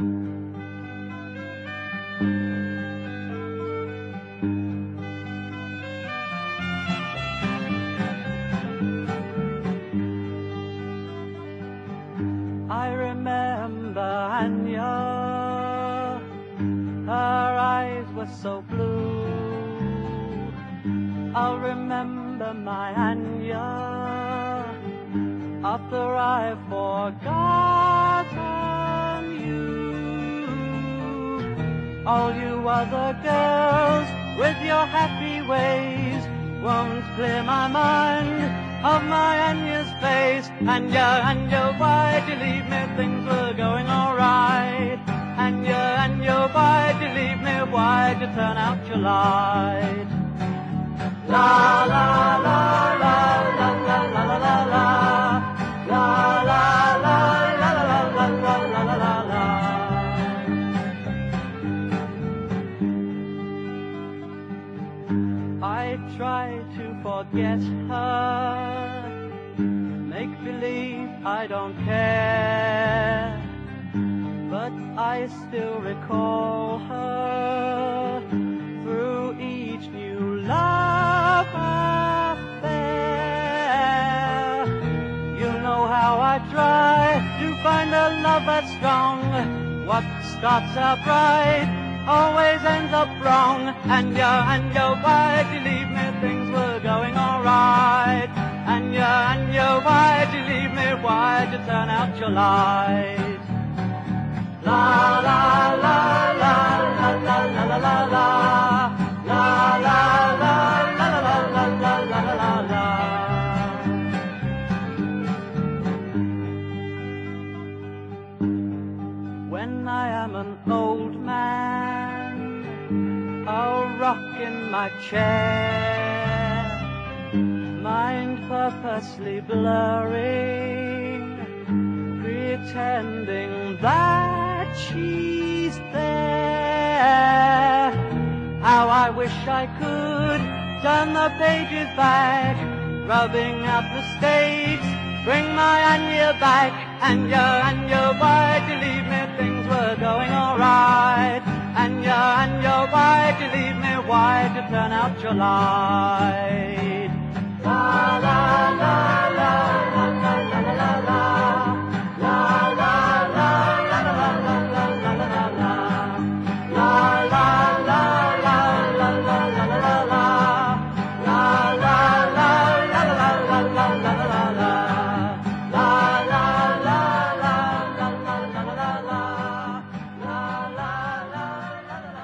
I remember Anya, her eyes were so blue. I'll remember my Anya after I've forgotten All you other girls with your happy ways won't clear my mind of my Anya's face. Anya, Anya, why'd you leave me? Things were going alright. Anya, Anya, why'd you leave me? Why'd you turn out your light? La try to forget her, make believe I don't care, but I still recall her through each new love affair. You know how I try to find a love that's strong. What starts out right always ends up wrong. Anya, and you, why'd you leave Turn out your light? La la la la la la la la la la la la la When I am an old man, I'll rock in my chair, mind purposely blurring, pretending that she's there. How I wish I could turn the pages back, rubbing out the states, bring my Anya back. Anya, Anya, why'd you leave me? Things were going alright. Anya, Anya, why'd you leave me? Why'd you turn out your light? La la